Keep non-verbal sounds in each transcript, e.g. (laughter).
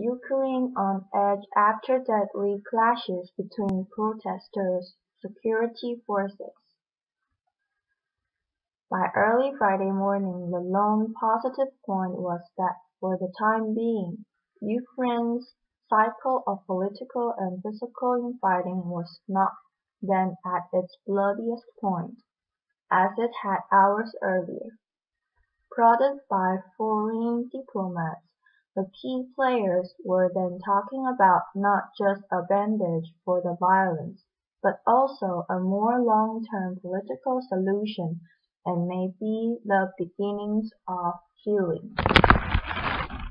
Ukraine on edge after deadly clashes between protesters security forces. By early Friday morning the lone positive point was that for the time being, Ukraine's cycle of political and physical infighting was not then at its bloodiest point, as it had hours earlier. Prodded by foreign diplomats, the key players were then talking about not just a bandage for the violence, but also a more long-term political solution and maybe the beginnings of healing.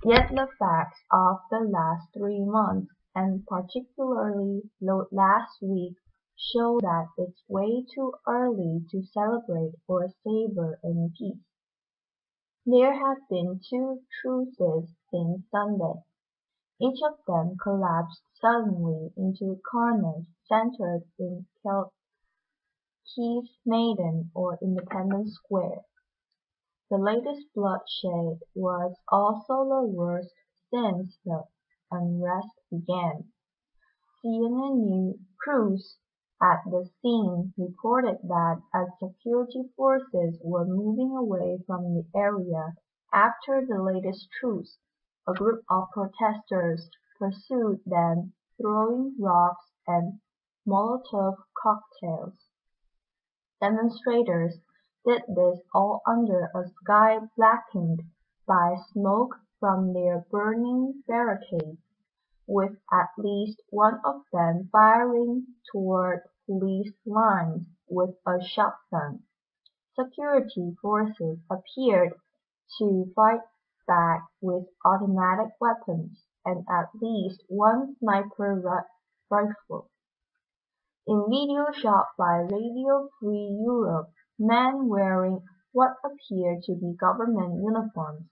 Yet the facts of the last three months, and particularly last week, show that it's way too early to celebrate or savor any peace. There have been two truces since Sunday. Each of them collapsed suddenly into carnage centered in Kyiv Maidan or Independence Square. The latest bloodshed was also the worst since the unrest began. CNN crews at the scene reported that as security forces were moving away from the area after the latest truce, a group of protesters pursued them throwing rocks and Molotov cocktails. Demonstrators did this all under a sky blackened by smoke from their burning barricades with at least one of them firing toward police lines with a shotgun. Security forces appeared to fight back with automatic weapons and at least one sniper rifle. In video shot by Radio Free Europe, men wearing what appeared to be government uniforms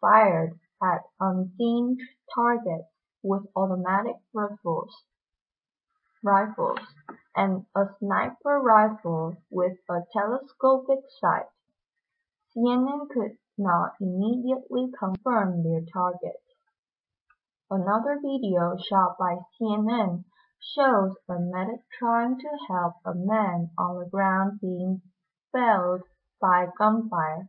fired at unseen targets with automatic rifles, rifles and a sniper rifle with a telescopic sight. CNN could not immediately confirm their target. Another video shot by CNN shows a medic trying to help a man on the ground being felled by gunfire.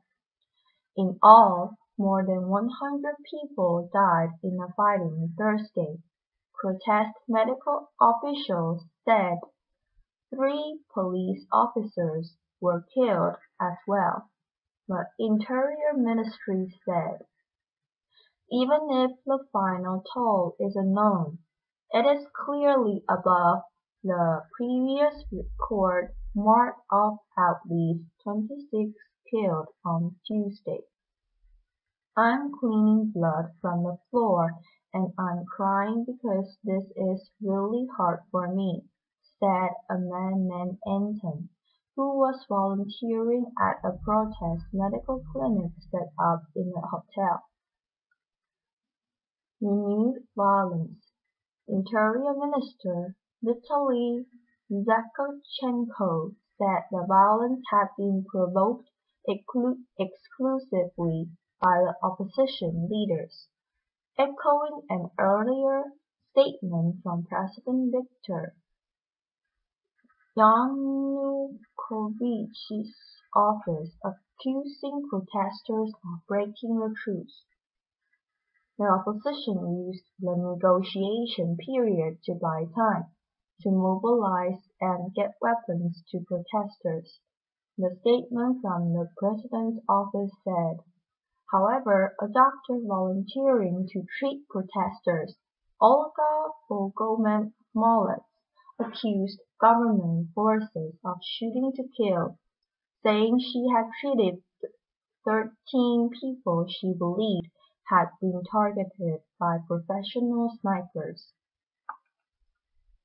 In all, more than one hundred people died in the fighting Thursday, protest medical officials said. Three police officers were killed as well, the Interior Ministry said. Even if the final toll is unknown, it is clearly above the previous record mark of at least 26 killed on Tuesday. I'm cleaning blood from the floor and I'm crying because this is really hard for me, said a man named Anton, who was volunteering at a protest medical clinic set up in a hotel. Renewed violence. Interior Minister Vitaly Zakharchenko said the violence had been provoked exclusively by the opposition leaders, echoing an earlier statement from President Viktor Yanukovych's office accusing protesters of breaking the truce. The opposition used the negotiation period to buy time, to mobilize and get weapons to protesters, the statement from the President's office said. However, a doctor volunteering to treat protesters, Olga Bogomolets, accused government forces of shooting to kill, saying she had treated thirteen people she believed had been targeted by professional snipers.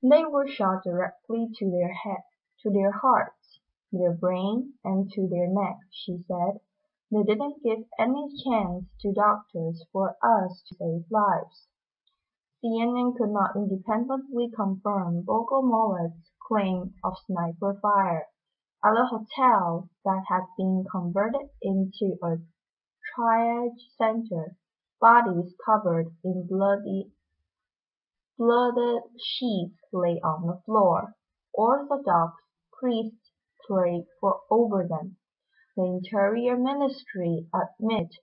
They were shot directly to their head, to their hearts, their brain, and to their neck, she said. They didn't give any chance to doctors for us to save lives. CNN could not independently confirm Bogomolets' claim of sniper fire at a hotel that had been converted into a triage center, bodies covered in bloody blooded sheets lay on the floor. Orthodox priests prayed for over them. The Interior Ministry admit,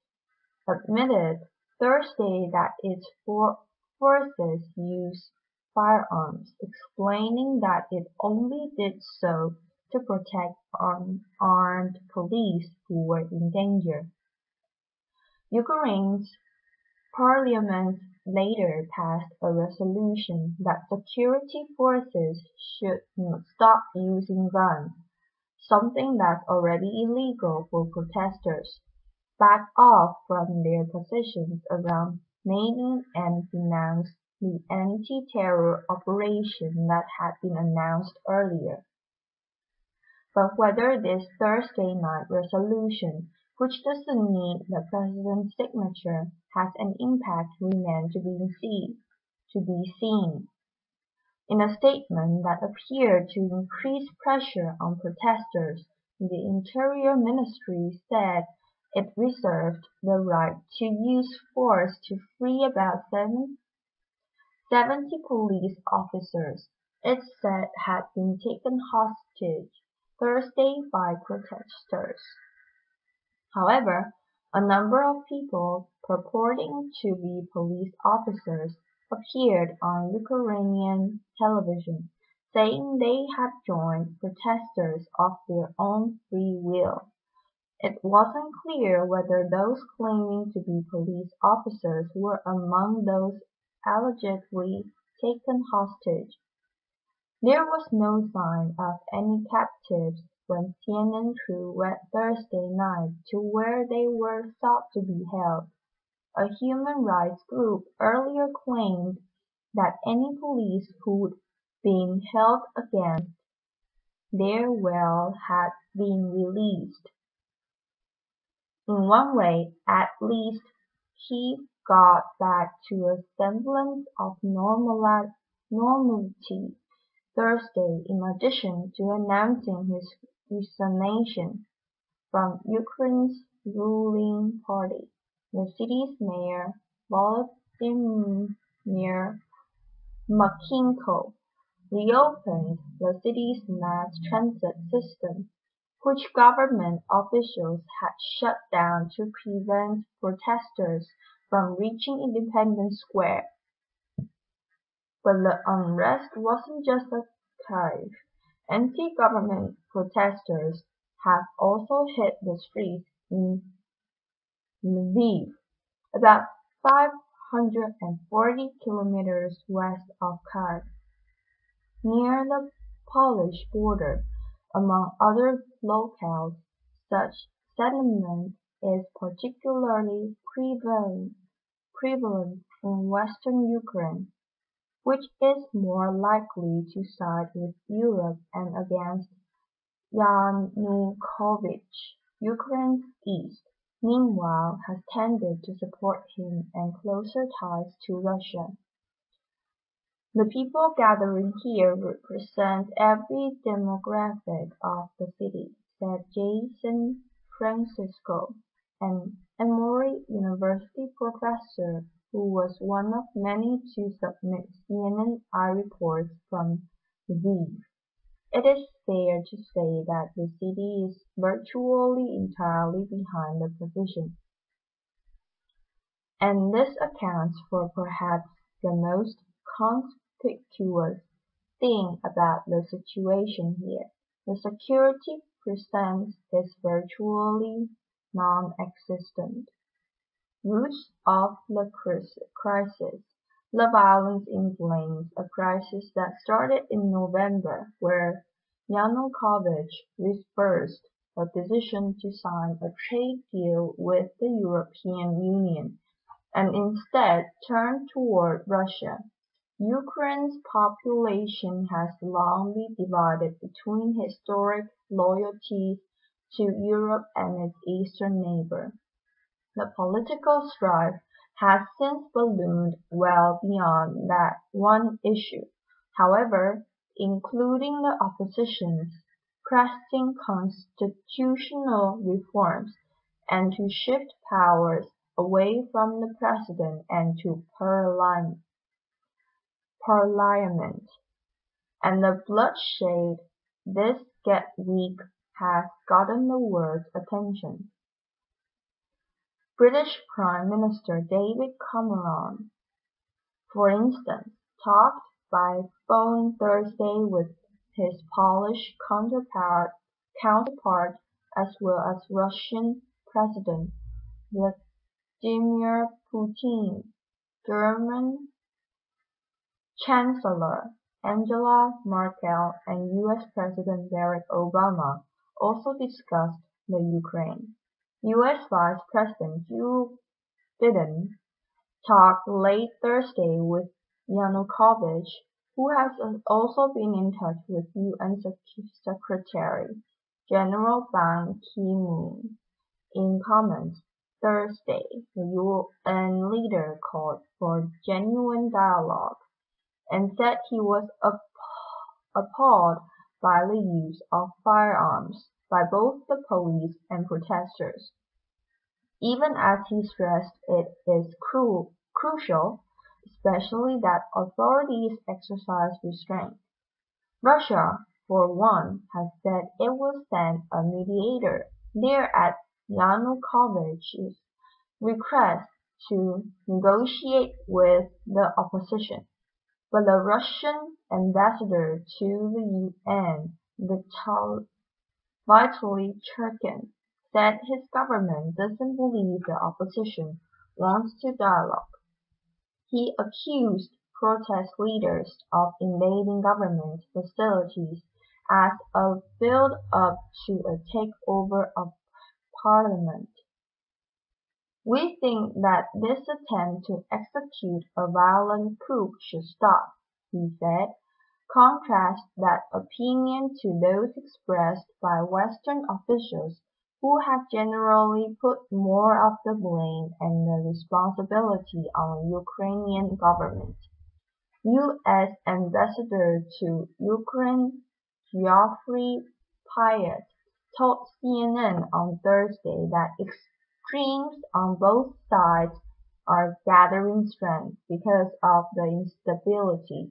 admitted Thursday that its forces used firearms, explaining that it only did so to protect unarmed police who were in danger. Ukraine's parliament later passed a resolution that security forces should stop using guns, something that's already illegal for protesters, back off from their positions around Maidan and denounced the anti-terror operation that had been announced earlier. But whether this Thursday night resolution which doesn't need the President's signature, has an impact remains to be seen. In a statement that appeared to increase pressure on protesters, the Interior Ministry said it reserved the right to use force to free about 70 police officers it said had been taken hostage Thursday by protesters. However, a number of people purporting to be police officers appeared on Ukrainian television, saying they had joined protesters of their own free will. It wasn't clear whether those claiming to be police officers were among those allegedly taken hostage. There was no sign of any captives when CNN crew went Thursday night to where they were thought to be held. A human rights group earlier claimed that any police who'd been held against their will had been released. In one way, at least, he got back to a semblance of normality Thursday in addition to announcing his resignation from Ukraine's ruling party. The city's mayor, Volodymyr Makeyenko, reopened the city's mass transit system, which government officials had shut down to prevent protesters from reaching Independence Square. But the unrest wasn't just at Kyiv. Anti-government protesters have also hit the streets in Lviv, about 540 kilometers west of Kyiv, near the Polish border. Among other locales, such sentiment is particularly prevalent in western Ukraine which is more likely to side with Europe and against Yanukovych. Ukraine's East, meanwhile, has tended to support him and closer ties to Russia. The people gathering here represent every demographic of the city, said Jason Francisco, an Emory University professor who was one of many to submit CNN iReports from Lviv. It is fair to say that the city is virtually entirely behind the provision. And this accounts for perhaps the most conspicuous thing about the situation here. The security presence is virtually non-existent. Roots of the crisis: The violence in inflames a crisis that started in November where Yanukovych reversed a decision to sign a trade deal with the European Union and instead turned toward Russia. Ukraine's population has long been divided between historic loyalties to Europe and its eastern neighbor. The political strife has since ballooned well beyond that one issue, however, including the opposition's pressing constitutional reforms, and to shift powers away from the President and to Parliament. and the bloodshed this get week has gotten the world's attention. British Prime Minister David Cameron, for instance, talked by phone Thursday with his Polish counterpart as well as Russian President Vladimir Putin, German Chancellor Angela Merkel and US President Barack Obama also discussed the Ukraine. US Vice President Joe Biden talked late Thursday with Yanukovych, who has also been in touch with UN Secretary General Ban Ki-moon. In comments Thursday, the UN leader called for genuine dialogue and said he was appalled by the use of firearms by both the police and protesters, even as he stressed it is crucial, especially that authorities exercise restraint. Russia, for one, has said it will send a mediator there at Yanukovych's request to negotiate with the opposition. But the Russian ambassador to the UN, Vitaly Churkin, said his government doesn't believe the opposition wants to dialogue. He accused protest leaders of invading government facilities as a build-up to a takeover of parliament. We think that this attempt to execute a violent coup should stop, he said. Contrast that opinion to those expressed by Western officials who have generally put more of the blame and the responsibility on the Ukrainian government. U.S. Ambassador to Ukraine Geoffrey Pyatt told CNN on Thursday that extremes on both sides are gathering strength because of the instability.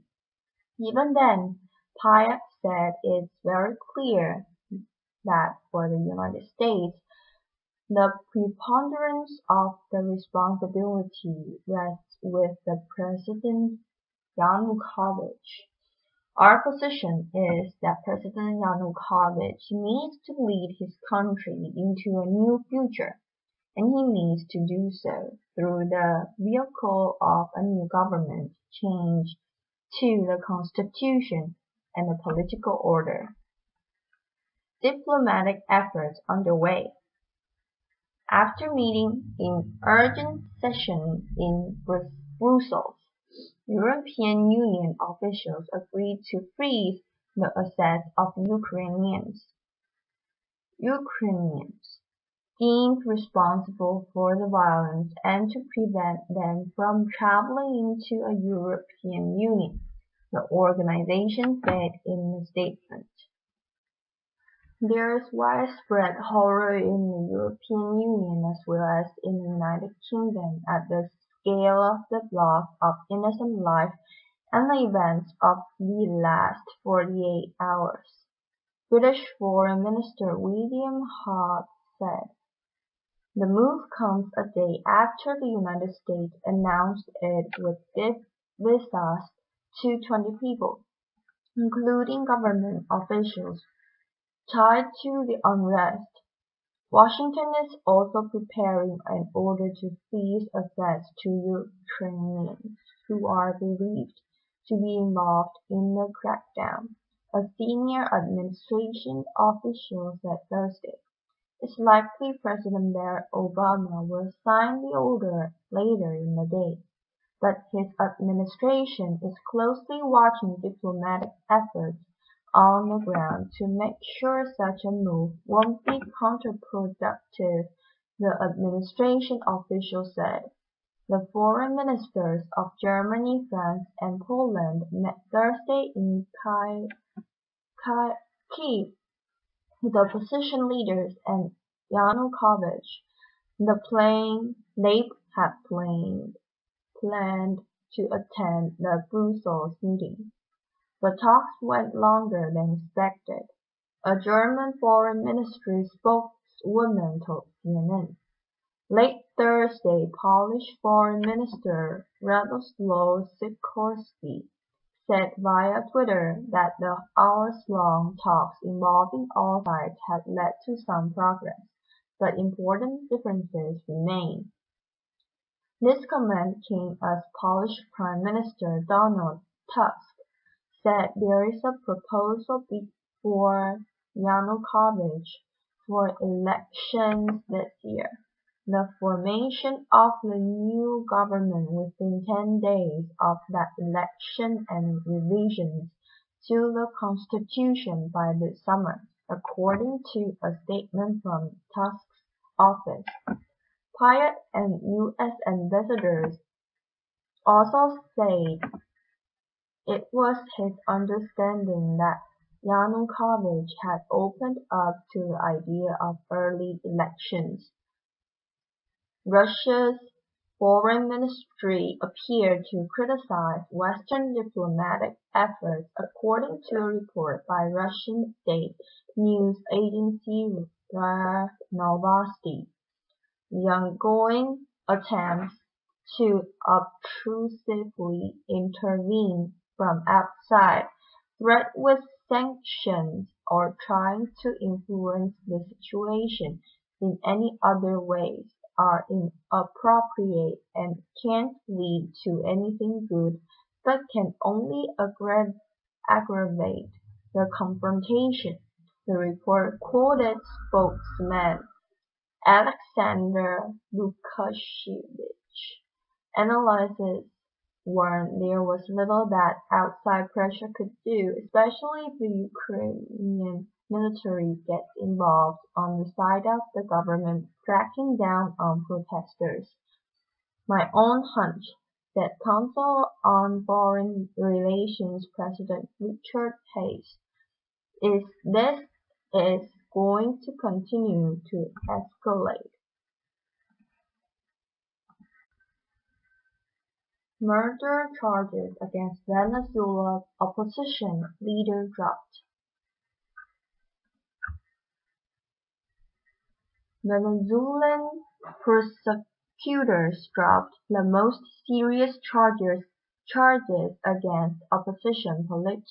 Even then, Pyatt said it's very clear that for the United States, the preponderance of the responsibility rests with the President Yanukovych. Our position is that President Yanukovych needs to lead his country into a new future and he needs to do so through the vehicle of a new government change to the constitution and the political order. Diplomatic efforts underway. After meeting in urgent session in Brussels, European Union officials agreed to freeze the assets of Ukrainians. Ukrainians deemed responsible for the violence and to prevent them from traveling into a European Union, the organization said in a statement. There is widespread horror in the European Union as well as in the United Kingdom at the scale of the loss of innocent life and the events of the last 48 hours. British Foreign Minister William Hague said. The move comes a day after the United States announced it would give visas to 20 people, including government officials, tied to the unrest. Washington is also preparing an order to freeze assets to Ukrainians who are believed to be involved in the crackdown, a senior administration official said Thursday. It's likely President Barack Obama will sign the order later in the day, but his administration is closely watching diplomatic efforts on the ground to make sure such a move won't be counterproductive, the administration official said. The foreign ministers of Germany, France, and Poland met Thursday in Kyiv the opposition leaders and Yanukovych, the plane they had planned planned to attend the Brussels meeting. The talks went longer than expected, a German Foreign Ministry spokeswoman told CNN. Late Thursday Polish Foreign Minister Radoslaw Sikorski said via Twitter that the hours-long talks involving all sides had led to some progress, but important differences remain. This comment came as Polish Prime Minister Donald Tusk said there is a proposal before Yanukovych for elections this year. The formation of the new government within ten days of that election and revisions to the constitution by this summer, according to a statement from Tusk's office. Pyatt and U.S. ambassadors also said it was his understanding that Yanukovych had opened up to the idea of early elections. Russia's foreign ministry appeared to criticize Western diplomatic efforts according to a report by Russian state news agency RIA Novosti. The ongoing attempts to obtrusively intervene from outside, threat with sanctions, or trying to influence the situation in any other ways are inappropriate and can't lead to anything good but can only aggravate the confrontation, the report quoted spokesman Alexander Lukashevich. Analysts warned there was little that outside pressure could do, especially the Ukrainian military gets involved on the side of the government cracking down on protesters. My own hunch, that Council on Foreign Relations President Richard Hayes, is this is going to continue to escalate. Murder charges against Venezuela opposition leader dropped. Venezuelan prosecutors dropped the most serious charges against opposition polit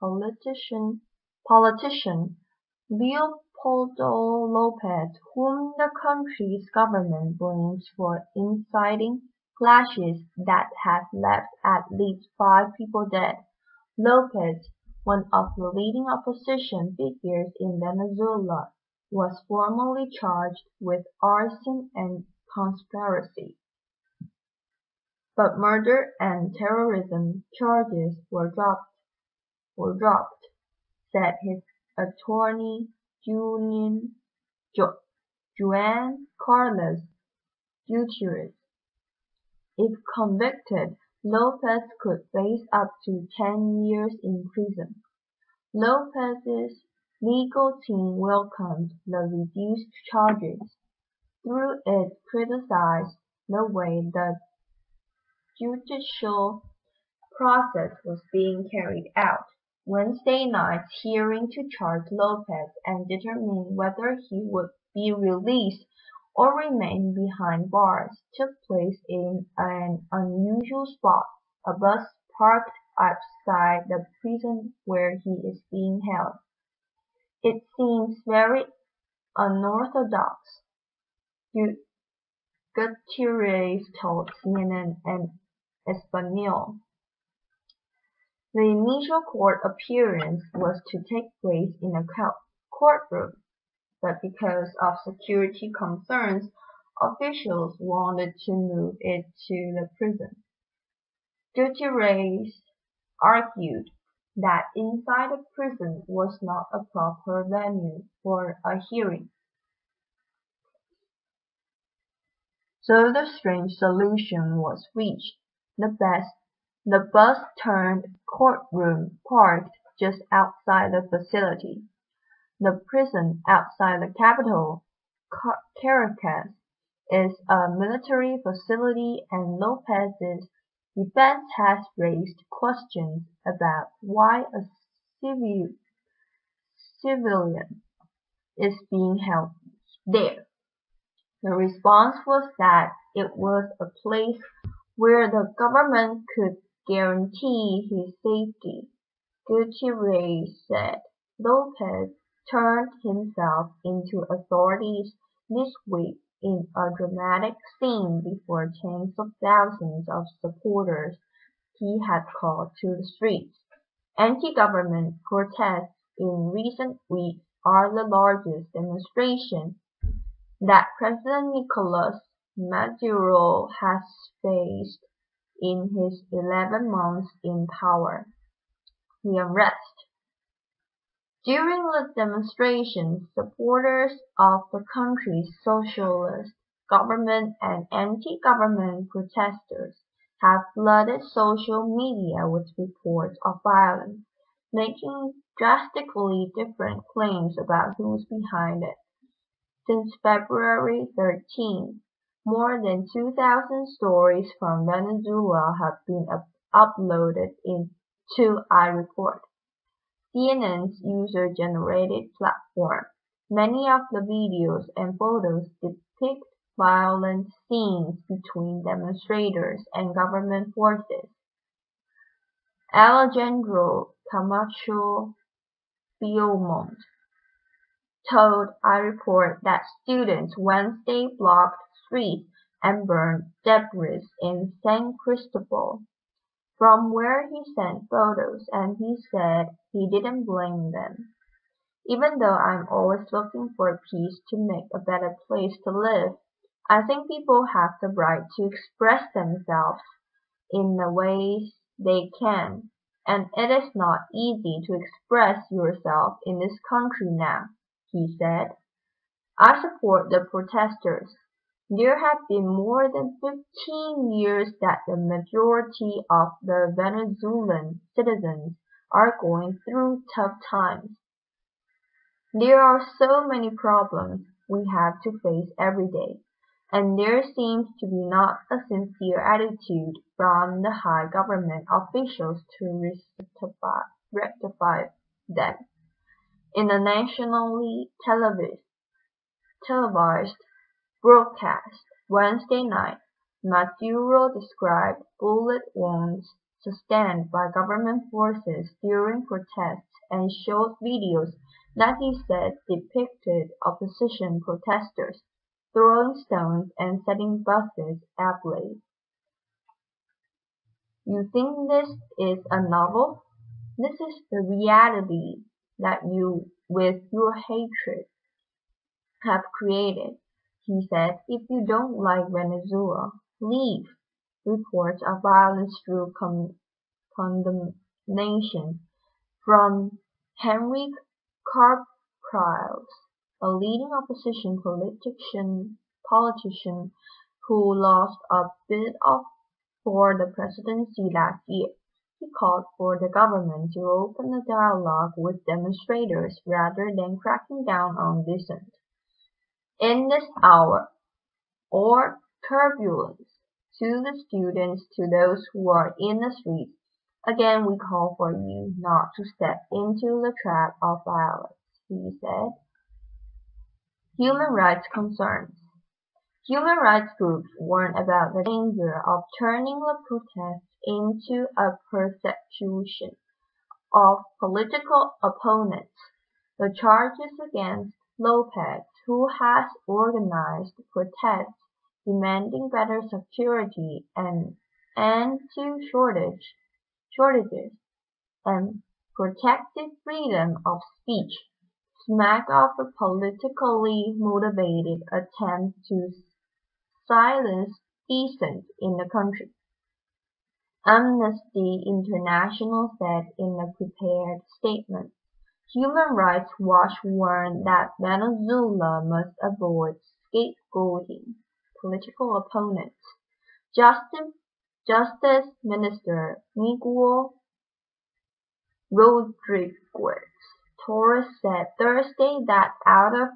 politician politician Leopoldo Lopez, whom the country's government blames for inciting clashes that have left at least five people dead. Lopez, one of the leading opposition figures in Venezuela, was formally charged with arson and conspiracy. But murder and terrorism charges were dropped, were dropped, said his attorney Julian, jo, Juan Carlos Gutierrez. If convicted, Lopez could face up to ten years in prison. Lopez's legal team welcomed the reduced charges, though it criticized the way the judicial process was being carried out. Wednesday night's hearing to charge Lopez and determine whether he would be released or remain behind bars took place in an unusual spot, a bus parked outside the prison where he is being held. It seems very unorthodox, Gutierrez told CNN en Espanol. The initial court appearance was to take place in a courtroom, but because of security concerns, officials wanted to move it to the prison. Gutierrez argued that inside a prison was not a proper venue for a hearing. So the strange solution was reached. The best the bus turned courtroom parked just outside the facility. The prison outside the capital, Caracas, is a military facility and Lopez's Defense has raised questions about why a civilian is being held there. The response was that it was a place where the government could guarantee his safety. Gutierrez said Lopez turned himself into authorities this week in a dramatic scene before tens of thousands of supporters he had called to the streets. Anti-government protests in recent weeks are the largest demonstration that President Nicolas Maduro has faced in his 11 months in power. The unrest during the demonstrations, supporters of the country's socialist government and anti-government protesters have flooded social media with reports of violence, making drastically different claims about who's behind it. Since February 13, more than 2,000 stories from Venezuela have been up uploaded into iReport. CNN's user-generated platform. Many of the videos and photos depict violent scenes between demonstrators and government forces. Alejandro Camacho Beaumont told iReport that students Wednesday blocked streets and burned debris in San Cristobal from where he sent photos and he said he didn't blame them. Even though I'm always looking for peace to make a better place to live, I think people have the right to express themselves in the ways they can, and it is not easy to express yourself in this country now, he said. I support the protesters. There have been more than fifteen years that the majority of the Venezuelan citizens are going through tough times. There are so many problems we have to face every day, and there seems to be not a sincere attitude from the high government officials to rectify, them. In a nationally televised broadcast Wednesday night, Maduro described bullet wounds sustained by government forces during protests and showed videos that he said depicted opposition protesters throwing stones and setting buses ablaze. You think this is a novel? This is the reality that you, with your hatred, have created he said, if you don't like Venezuela, leave. Reports of violence drew condemnation from Henrique Capriles, a leading opposition politician, politician who lost a bid for the presidency last year. He called for the government to open a dialogue with demonstrators rather than cracking down on dissent. In this hour or turbulence to the students to those who are in the streets, again we call for you not to step into the trap of violence, he said. Human rights concerns. Human rights groups warn about the danger of turning the protests into a persecution of political opponents. The charges against Lopez who has organized protests demanding better security and end to shortage, shortages and protected freedom of speech smack of a politically motivated attempt to silence dissent in the country. Amnesty International said in a prepared statement. Human Rights Watch warned that Venezuela must avoid scapegoating political opponents. Justice, Minister Miguel Rodriguez Torres said Thursday that out of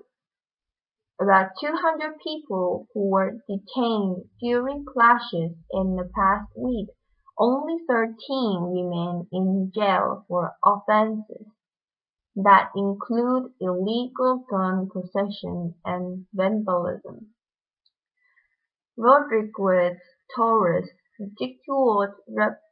about 200 people who were detained during clashes in the past week, only 13 remain in jail for offenses that include illegal gun possession and vandalism. Rodriguez Torres ridiculed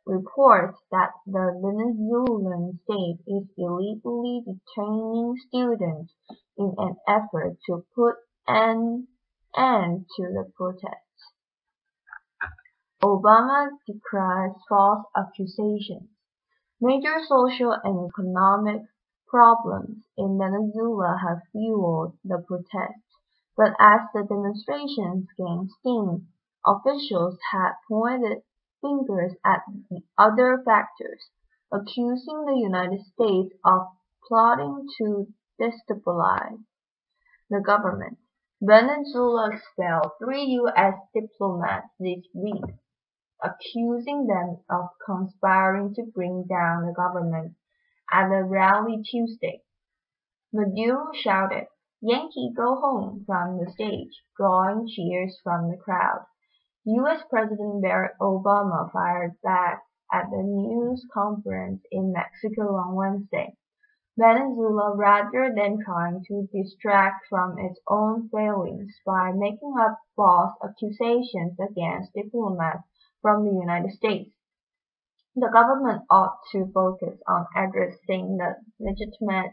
reports that the Venezuelan state is illegally detaining students in an effort to put an end to the protests. Obama decries false accusations. Major social and economic problems in Venezuela have fueled the protests, but as the demonstrations gained steam, officials had pointed fingers at other factors, accusing the United States of plotting to destabilize the government. Venezuela expelled three U.S. diplomats this week, accusing them of conspiring to bring down the government at a rally Tuesday. Maduro shouted, Yankee go home from the stage, drawing cheers from the crowd. U.S. President Barack Obama fired back at the news conference in Mexico on Wednesday. Venezuela, rather than trying to distract from its own failings by making up false accusations against diplomats from the United States, the government ought to focus on addressing the legitimate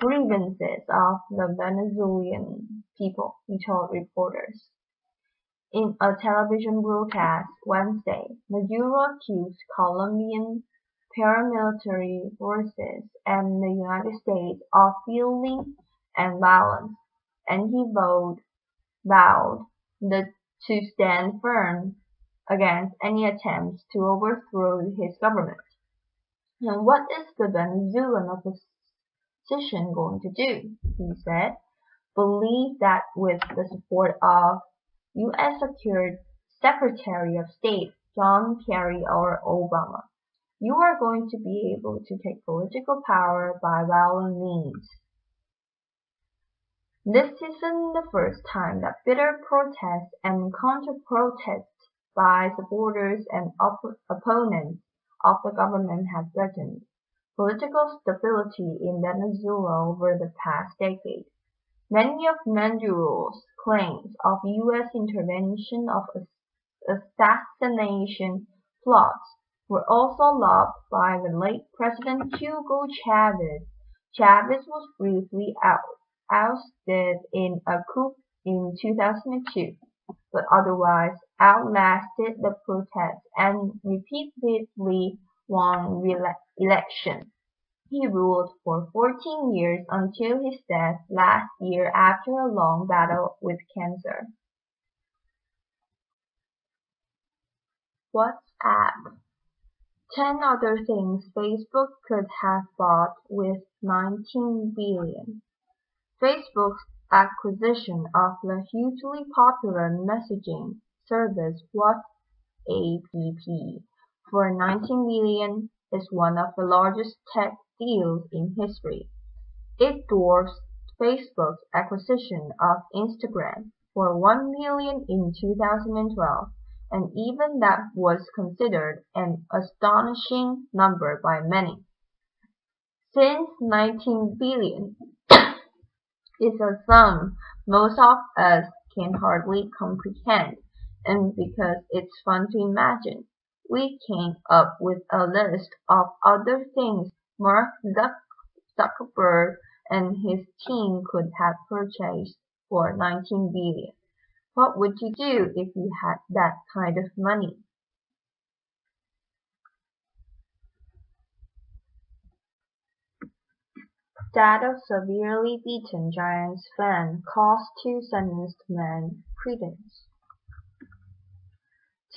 grievances of the Venezuelan people, he told reporters. In a television broadcast Wednesday, Maduro accused Colombian paramilitary forces and the United States of fueling and violence, and he vowed, vowed the, to stand firm against any attempts to overthrow his government. And what is the Venezuelan opposition going to do? He said. Believe that with the support of U.S. Secured Secretary of State John Kerry or Obama. You are going to be able to take political power by violent means. This isn't the first time that bitter protests and counter-protests by supporters and op opponents of the government have threatened political stability in Venezuela over the past decade. Many of Maduro's claims of U.S. intervention of assassination plots were also lobbed by the late President Hugo Chavez. Chavez was briefly ousted in a coup in 2002, but otherwise outlasted the protests and repeatedly won re-election. He ruled for 14 years until his death last year after a long battle with cancer. WhatsApp 10 other things Facebook could have bought with 19 billion. Facebook's acquisition of the hugely popular messaging service WhatsApp for 19 billion is one of the largest tech deals in history. It dwarfs Facebook's acquisition of Instagram for one billion in 2012, and even that was considered an astonishing number by many. Since 19 billion (coughs) is a sum most of us can hardly comprehend, and because it's fun to imagine, we came up with a list of other things Mark Zuckerberg and his team could have purchased for 19 billion. What would you do if you had that kind of money? Death of severely beaten Giants fan cost two sentenced men credence.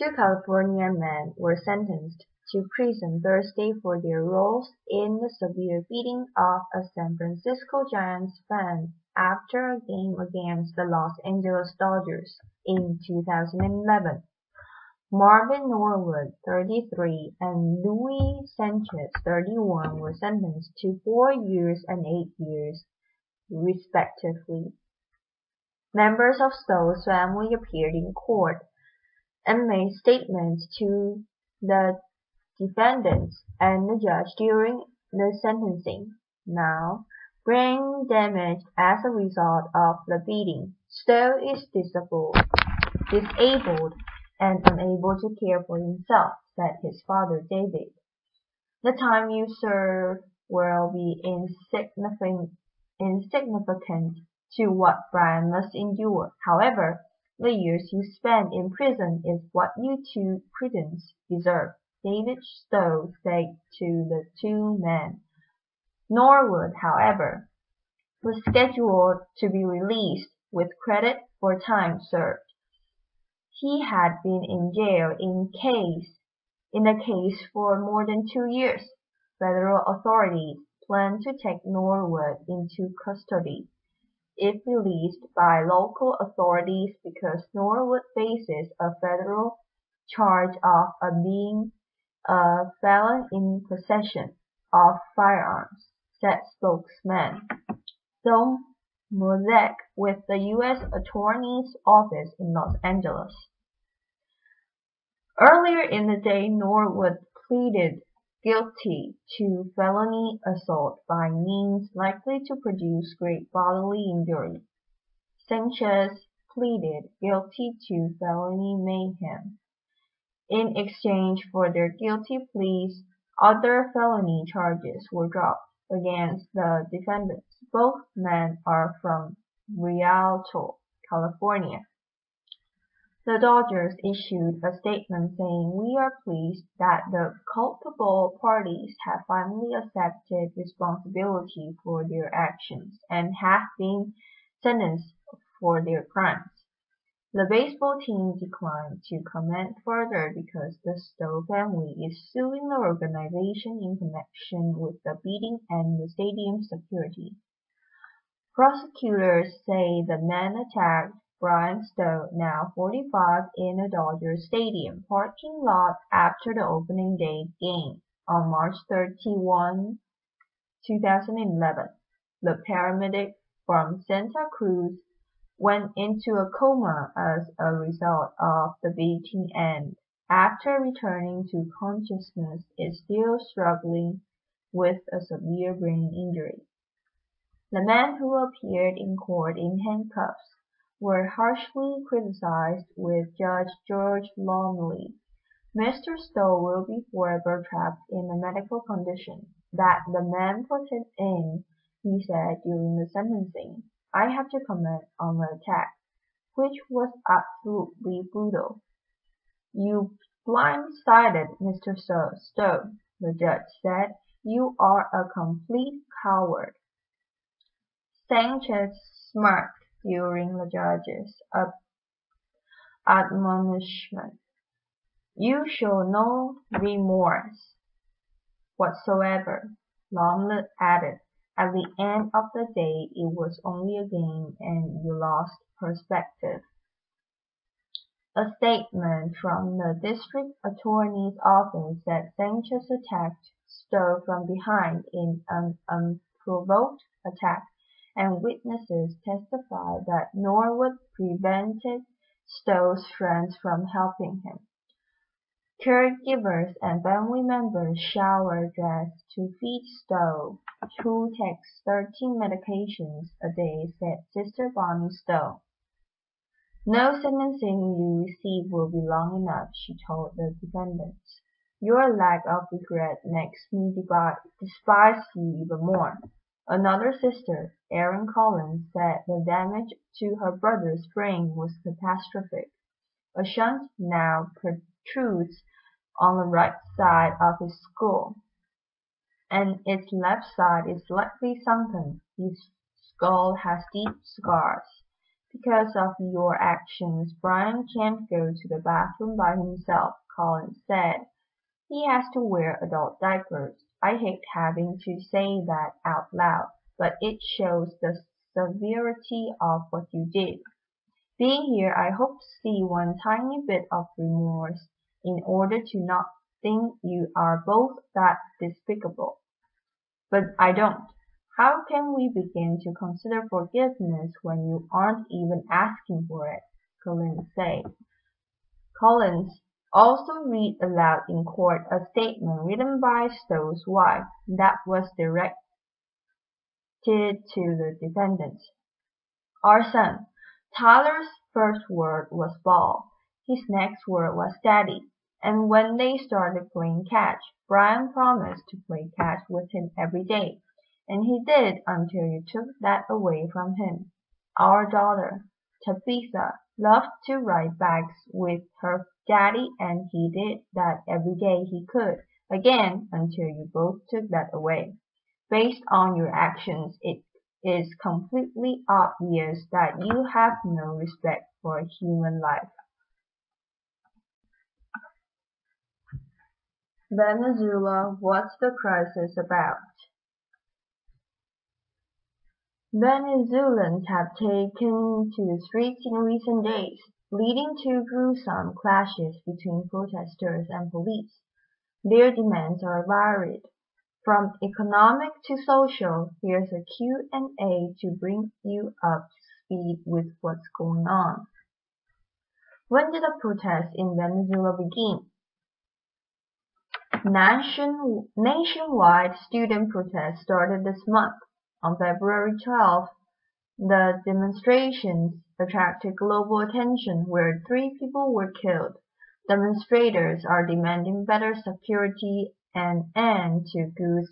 Two California men were sentenced to prison Thursday for their roles in the severe beating of a San Francisco Giants fan after a game against the Los Angeles Dodgers in 2011. Marvin Norwood, 33, and Luis Sanchez, 31, were sentenced to four years and eight years, respectively. Members of Stow's family appeared in court and made statements to the defendants and the judge during the sentencing. Now, brain damage as a result of the beating. Stow is disabled, disabled and unable to care for himself, said his father David. The time you serve will be insignificant, insignificant to what Bryan must endure. However, the years you spend in prison is what you two Cretans deserve, David Stow said to the two men. Norwood, however, was scheduled to be released with credit for time served. He had been in jail in case in the case for more than two years. Federal authorities plan to take Norwood into custody if released by local authorities because Norwood faces a federal charge of being a felon in possession of firearms, said spokesman Thom Mrozek with the U.S. Attorney's Office in Los Angeles. Earlier in the day Norwood pleaded guilty to felony assault by means likely to produce great bodily injury. Sanchez pleaded guilty to felony mayhem. In exchange for their guilty pleas, other felony charges were dropped against the defendants. Both men are from Rialto, California. The Dodgers issued a statement saying, We are pleased that the culpable parties have finally accepted responsibility for their actions and have been sentenced for their crimes. The baseball team declined to comment further because the Stow family is suing the organization in connection with the beating and the stadium security. Prosecutors say the men attacked Bryan Stow, now 45, in a Dodger Stadium parking lot after the opening day game on March 31, 2011. The paramedic from Santa Cruz went into a coma as a result of the beating and, after returning to consciousness, is still struggling with a severe brain injury. The man who appeared in court in handcuffs were harshly criticized with Judge George Lomeli. Mr. Stow will be forever trapped in a medical condition that the man put him in, he said during the sentencing. I have to comment on the attack, which was absolutely brutal. You blindsided Mr. Stow, the judge said. You are a complete coward. Sanchez smirked during the judge's admonishment. You show no remorse whatsoever, Lomeli added. At the end of the day it was only a game and you lost perspective. A statement from the district attorney's office said Sanchez attacked Stow from behind in an unprovoked attack and witnesses testified that Norwood prevented Stow's friends from helping him. Caregivers and family members showered drugs to feed Stow, who takes 13 medications a day, said Sister Bonnie Stow. No sentencing you receive will be long enough, she told the defendants. Your lack of regret makes me despise you even more. Another sister, Erin Collins, said the damage to her brother's brain was catastrophic. A shunt now protrudes on the right side of his skull, and its left side is slightly sunken. His skull has deep scars. Because of your actions, Bryan can't go to the bathroom by himself, Collins said. He has to wear adult diapers. I hate having to say that out loud, but it shows the severity of what you did. Being here I hope to see one tiny bit of remorse in order to not think you are both that despicable. But I don't. How can we begin to consider forgiveness when you aren't even asking for it? Collins said. Collins also read aloud in court a statement written by Stow's wife that was directed to the defendants. Our son, Tyler's first word was ball. His next word was daddy. And when they started playing catch, Bryan promised to play catch with him every day, and he did until you took that away from him. Our daughter, Tabitha, loved to ride bikes with her daddy and he did that every day he could, again until you both took that away. Based on your actions, it is completely obvious that you have no respect for human life. Venezuela, what's the crisis about? Venezuelans have taken to the streets in recent days, leading to gruesome clashes between protesters and police. Their demands are varied. From economic to social, here's a Q&A to bring you up to speed with what's going on. When did the protests in Venezuela begin? Nation, nationwide student protests started this month. On February 12, the demonstrations attracted global attention where three people were killed. Demonstrators are demanding better security and end to goods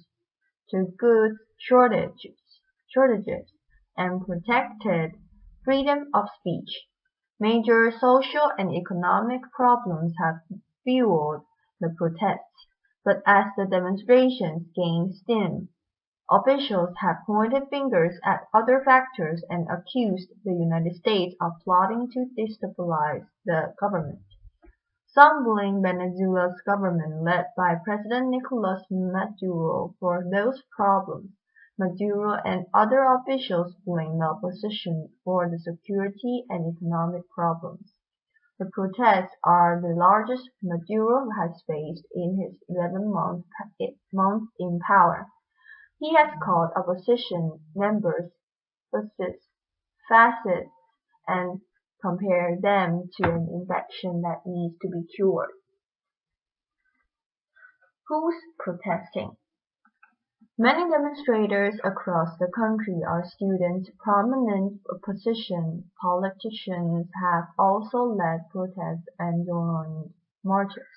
to goods shortages, shortages and protected freedom of speech. Major social and economic problems have fueled the protests. But as the demonstrations gain steam, officials have pointed fingers at other factors and accused the United States of plotting to destabilize the government. Some blame Venezuela's government led by President Nicolas Maduro for those problems. Maduro and other officials blame the opposition for the security and economic problems. The protests are the largest Maduro has faced in his 11 months eh, in power. He has called opposition members fascists and compared them to an infection that needs to be cured. Who's protesting? Many demonstrators across the country are students. Prominent opposition politicians have also led protests and joined marches.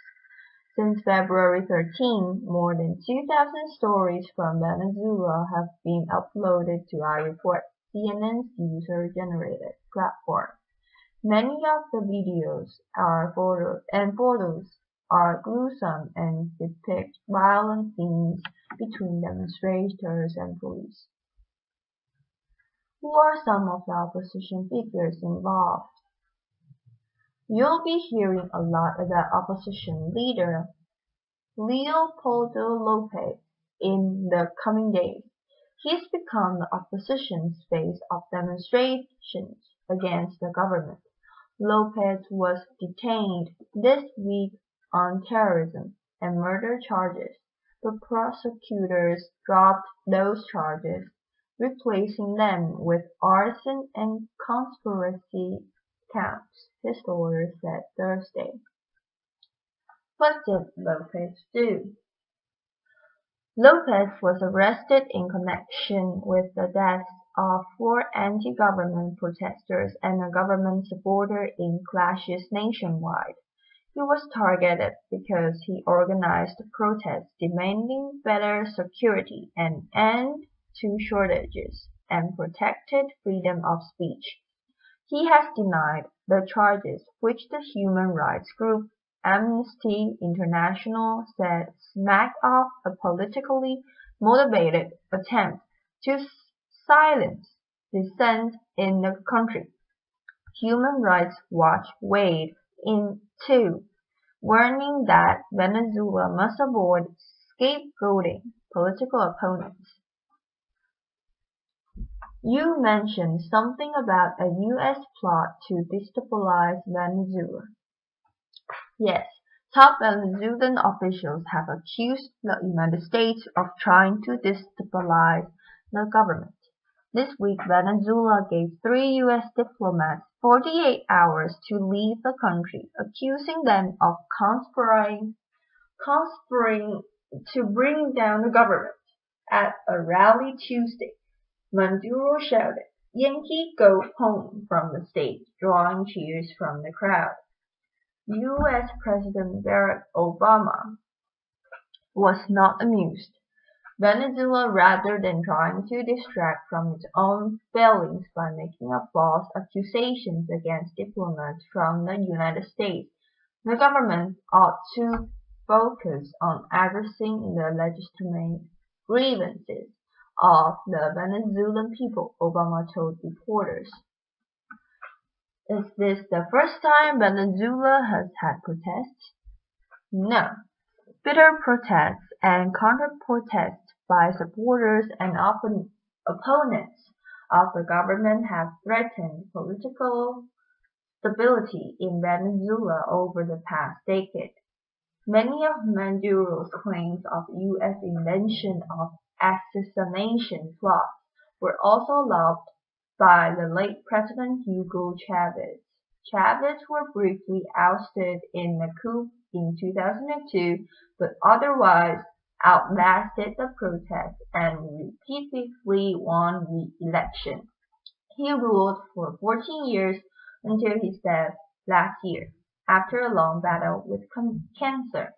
Since February 13, more than 2,000 stories from Venezuela have been uploaded to iReport, CNN's user-generated platform. Many of the videos are photos and photos are gruesome and depict violent scenes between demonstrators and police. Who are some of the opposition figures involved? You'll be hearing a lot about opposition leader Leopoldo Lopez in the coming days. He's become the opposition's face of demonstrations against the government. Lopez was detained this week on terrorism and murder charges, but prosecutors dropped those charges, replacing them with arson and conspiracy counts, his lawyer said Thursday. What did Lopez do? Lopez was arrested in connection with the deaths of four anti-government protesters and a government supporter in clashes nationwide. He was targeted because he organized protests demanding better security, and end to shortages, and protected freedom of speech. He has denied the charges which the human rights group Amnesty International said smack of a politically motivated attempt to silence dissent in the country. Human Rights Watch weighed in too, warning that Venezuela must avoid scapegoating political opponents. You mentioned something about a U.S. plot to destabilize Venezuela. Yes, top Venezuelan officials have accused the United States of trying to destabilize the government. This week Venezuela gave three U.S. diplomats 48 hours to leave the country, accusing them of conspiring, conspiring to bring down the government. At a rally Tuesday, Maduro shouted, Yankee go home from the stage, drawing cheers from the crowd. U.S. President Barack Obama was not amused. Venezuela, rather than trying to distract from its own failings by making up false accusations against diplomats from the United States, the government ought to focus on addressing the legitimate grievances of the Venezuelan people, Obama told reporters. Is this the first time Venezuela has had protests? No. Bitter protests and counter-protests by supporters and often opponents of the government have threatened political stability in Venezuela over the past decade. Many of Maduro's claims of U.S. invention of assassination plots were also loved by the late President Hugo Chavez. Chavez were briefly ousted in a coup in 2002, but otherwise outlasted the protests and repeatedly won re-election. He ruled for 14 years until his death last year, after a long battle with cancer.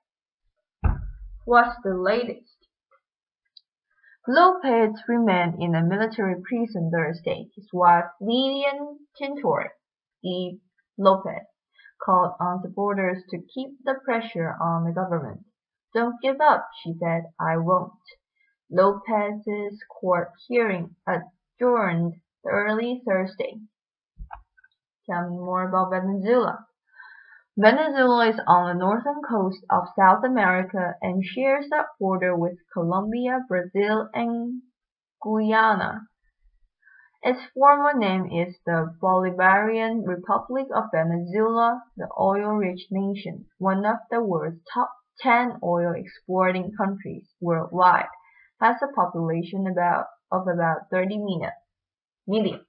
What's the latest? Lopez remained in a military prison Thursday. His wife, Lilian Tintori E. Lopez, called on supporters to keep the pressure on the government. Don't give up, she said. I won't. Lopez's court hearing adjourned early Thursday. Tell me more about Venezuela. Venezuela is on the northern coast of South America and shares that border with Colombia, Brazil, and Guyana. Its former name is the Bolivarian Republic of Venezuela, the oil-rich nation, one of the world's top 10 oil exporting countries worldwide, has a population about of about 30 million.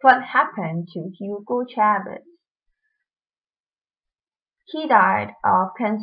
What happened to Hugo Chavez? He died of cancer